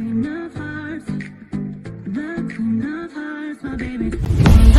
queen of hearts, the queen of hearts, my baby.